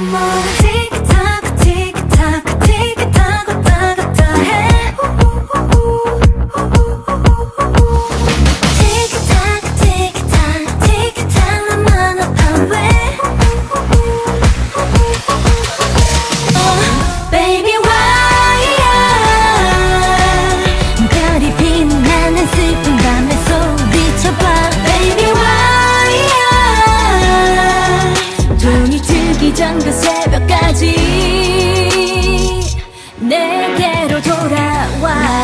my 이전 그 새벽까지 내게로 돌아와.